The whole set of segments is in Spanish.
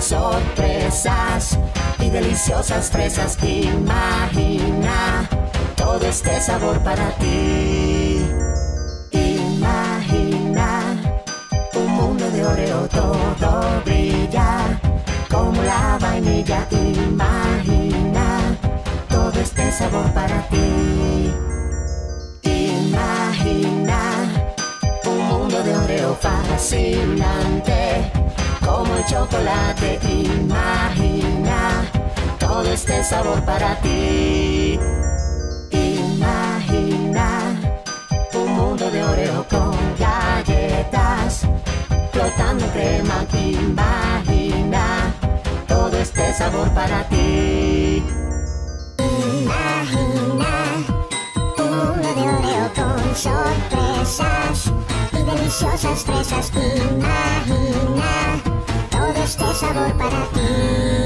sorpresas y deliciosas fresas. Imagina todo este sabor para ti. Imagina un mundo de Oreo, todo brilla como la vainilla. Imagina todo este sabor para ti. Imagina un mundo de Oreo fascinante como el chocolate. Imagina todo este sabor para ti. Imagina un mundo de Oreo con galletas flotando crema. Imagina todo este sabor para ti. Imagina un mundo de Oreo con sorpresas y deliciosas fresas. Imagina sabor para ti.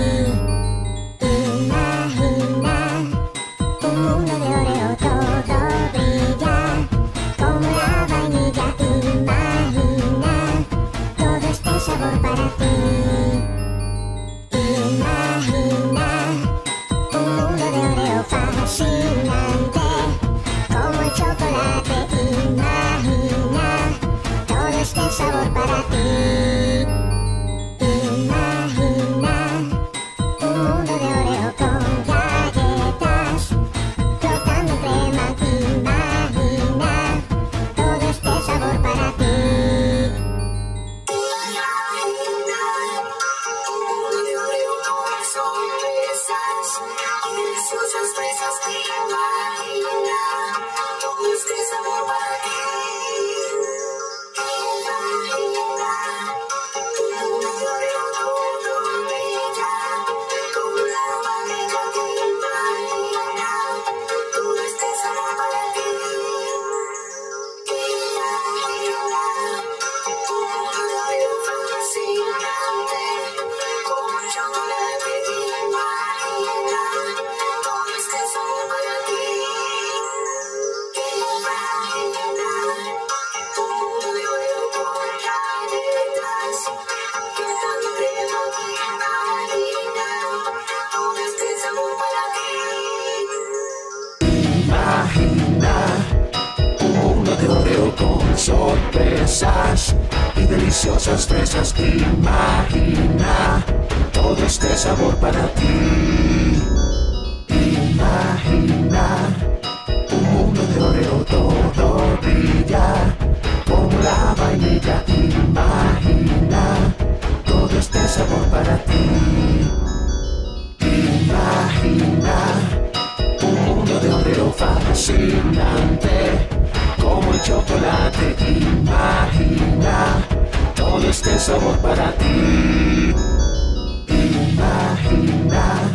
Sorpresas y deliciosas fresas. Imagina todo este sabor para ti. Imagina un mundo de Oreo todo brilla como la vainilla. Imagina todo este sabor para ti. Imagina un mundo de Oreo fascinante como el chocolate. Imagina todo este sabor para ti. Imagina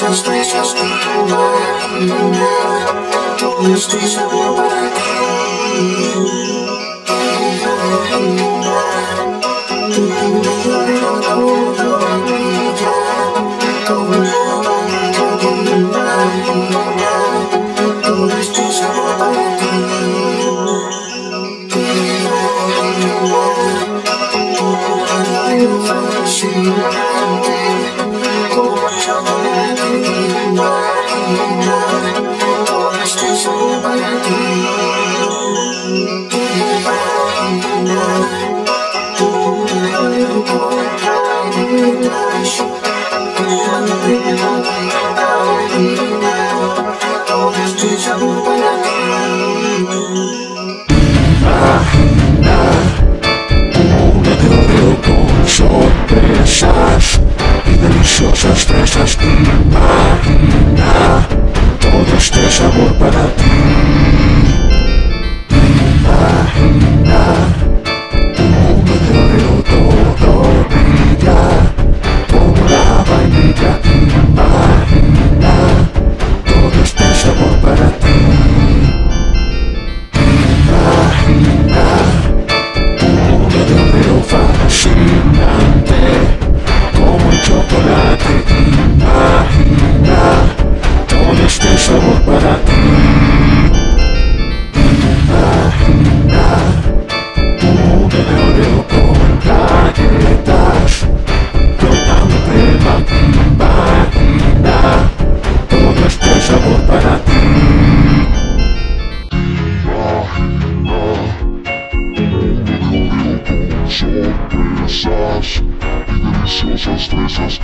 deliciosas deliciosas fresas. Imagina todo este sabor para ti. Deliciosas fresas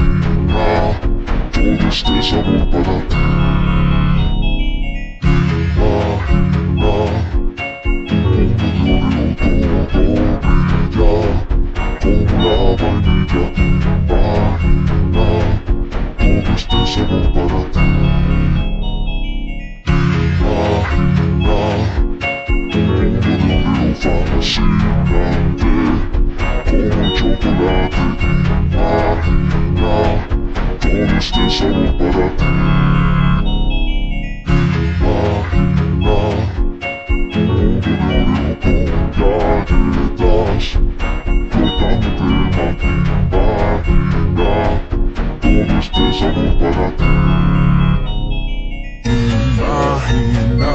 imagina todo este sabor para ti. Imagina un mundo todo brilla como la vainilla. Imagina todo este sabor para ti. Imagina un mundo de oreo fascinante como el chocolate. Imagina todo este sabor para ti. Imagina un mundo de oreo con galletas flotando crema. Imagina todo este sabor para ti. Imagina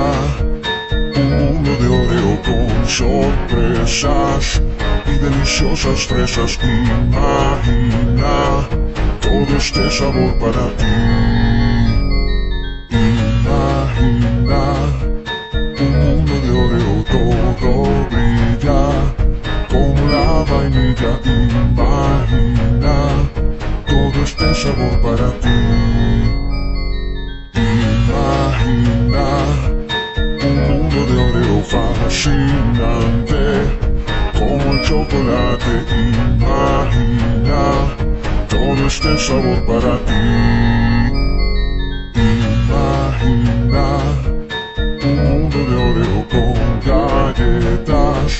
un mundo de oreo con sorpresas y deliciosas fresas. Imagina todo este sabor para ti. Imagina un mundo de oreo todo brilla como la vainilla. Imagina todo este sabor para ti. Imagina un mundo de oreo fascinante como el chocolate. Imagina todo este sabor para ti. Imagina un mundo de oreo con galletas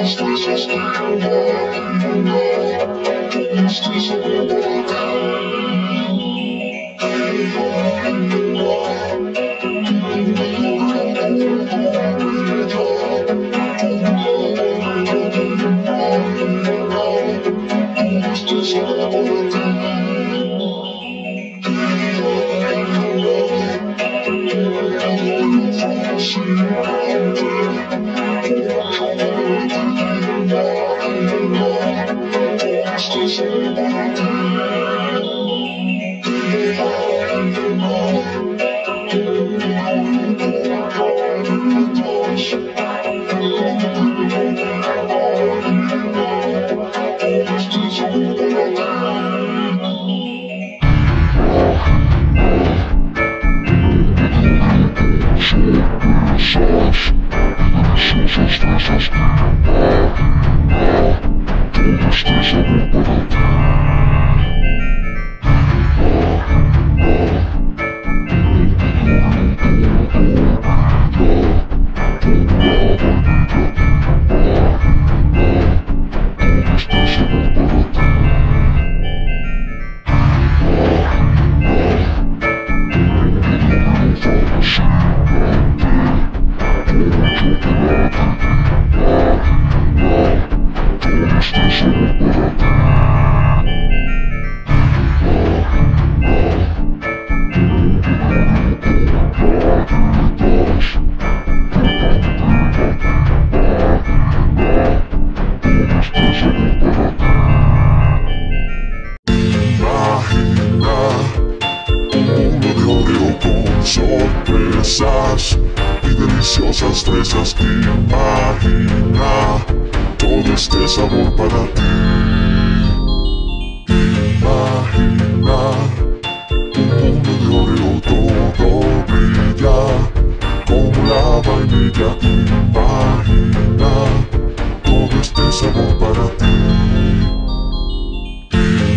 Christmas.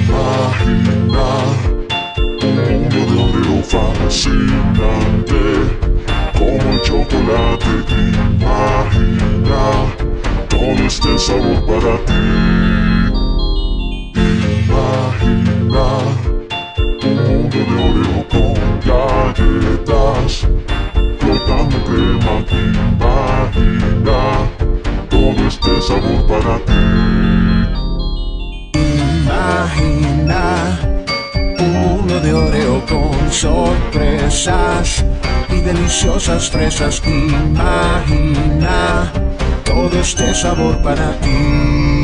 Imagina un mundo de Oreo fascinante como este sabor para ti. Imagina un mundo de Oreo con sorpresas y deliciosas fresas. Imagina todo este sabor para ti.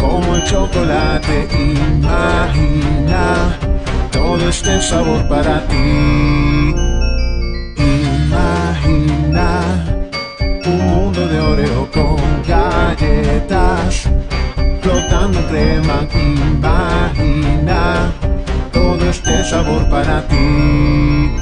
Como el chocolate. Imagina todo este sabor para ti. Imagina un mundo de Oreo con galletas flotando crema. Imagina todo este sabor para ti.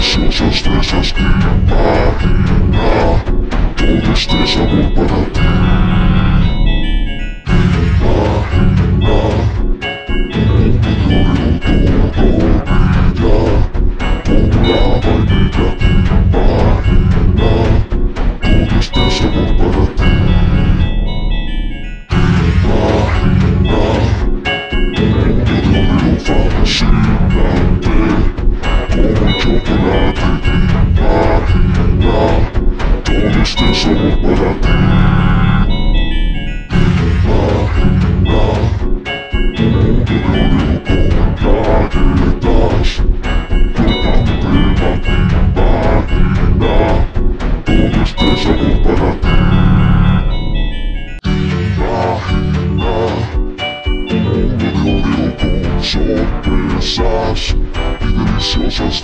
Sorpresas y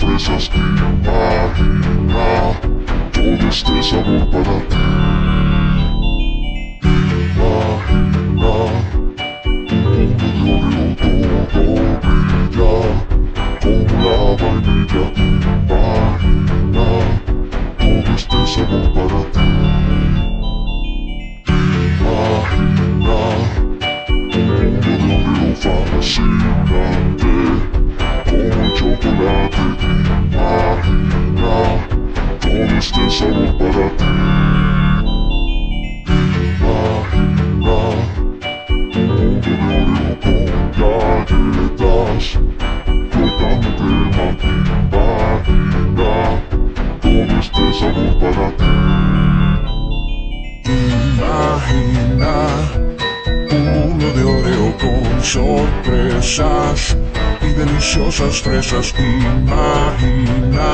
deliciosas fresas. Imagina todo este sabor para ti. y deliciosas fresas. Imagina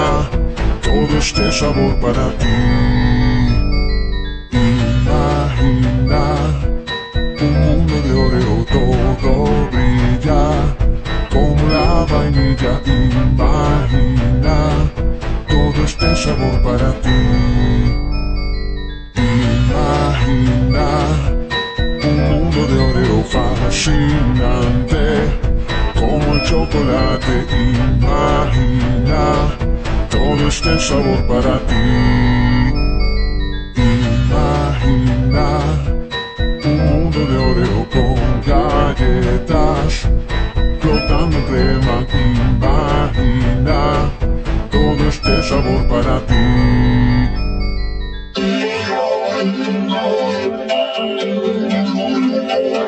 todo este sabor para ti. Imagina un mundo de oreo todo brilla como la vainilla. Imagina todo este sabor para ti. Imagina un mundo de oreo fascinante como el chocolate. Imagina todo este sabor para ti. Imagina un mundo de oreo con galletas flotando crema. Imagina todo este sabor para ti.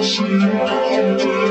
Sorpresas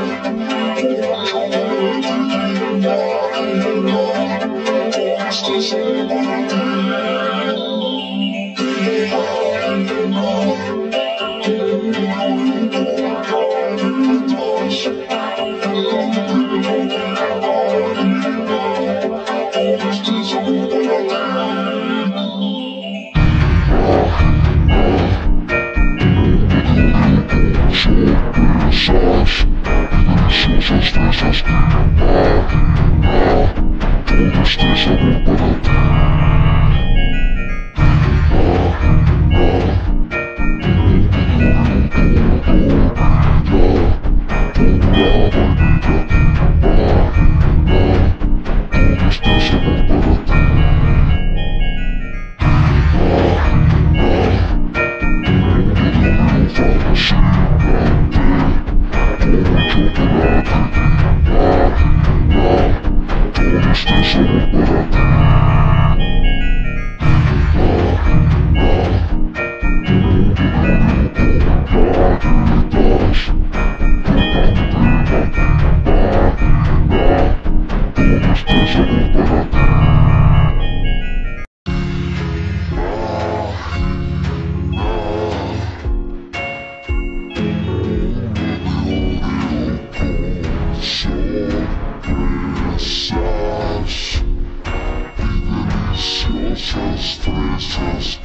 deliciosas fresas.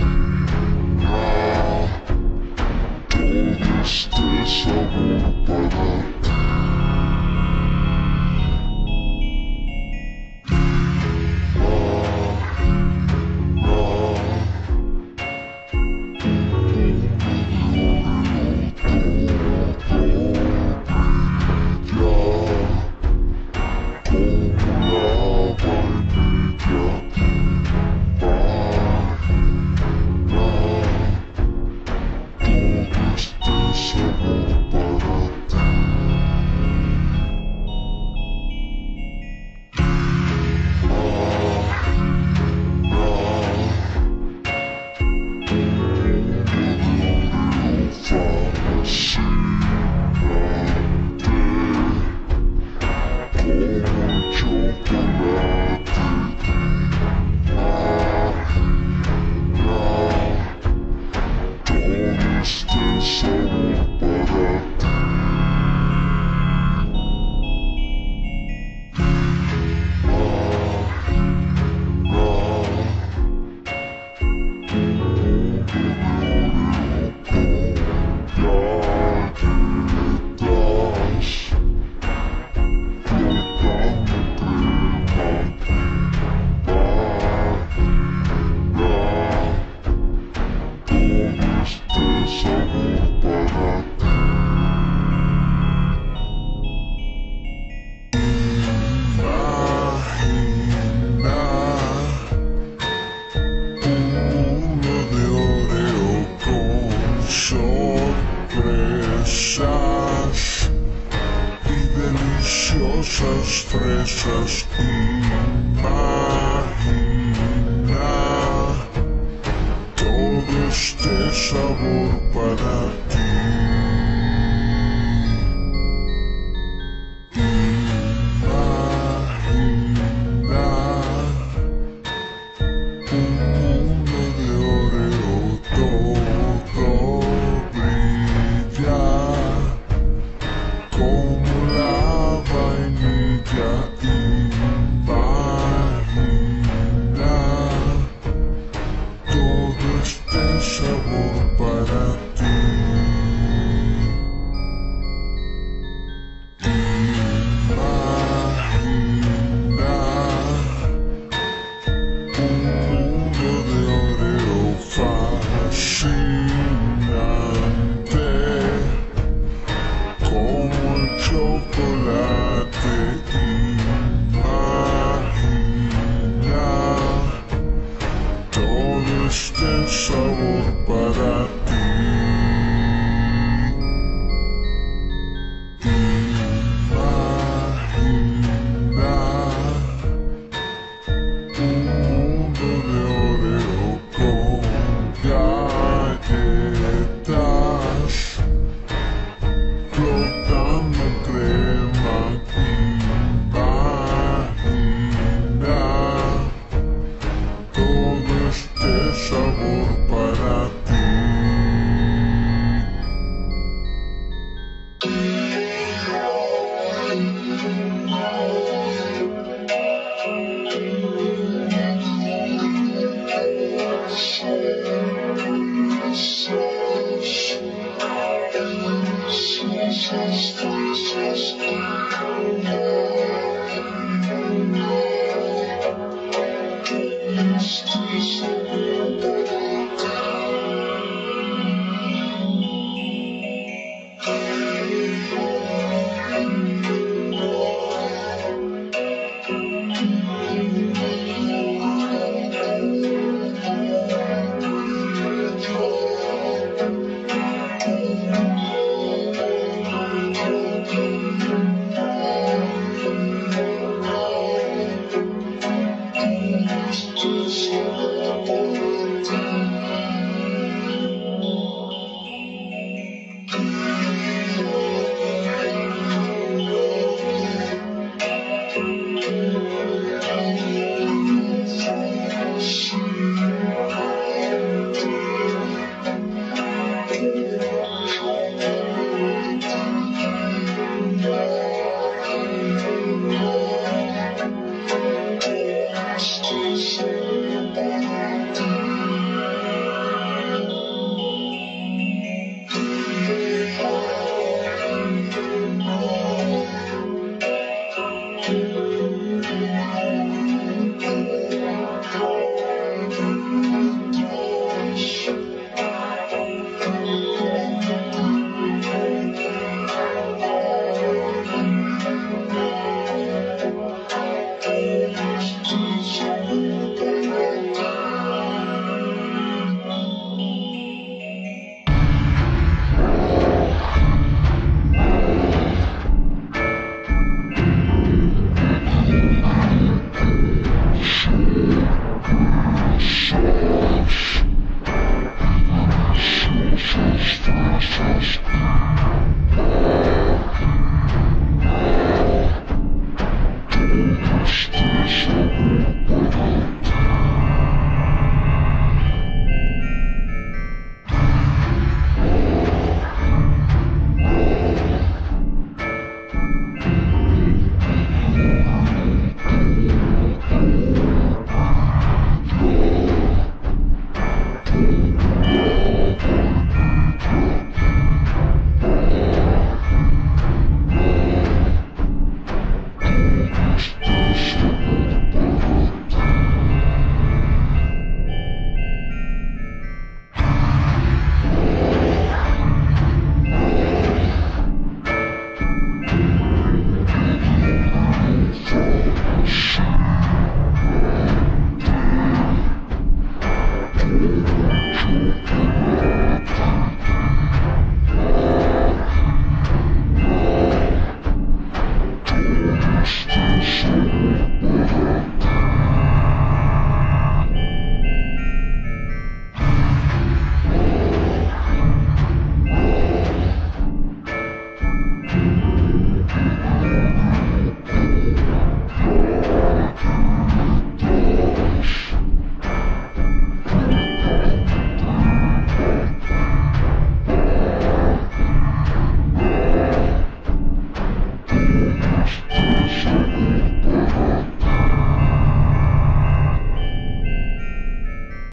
Imagina todo este sabor para ti.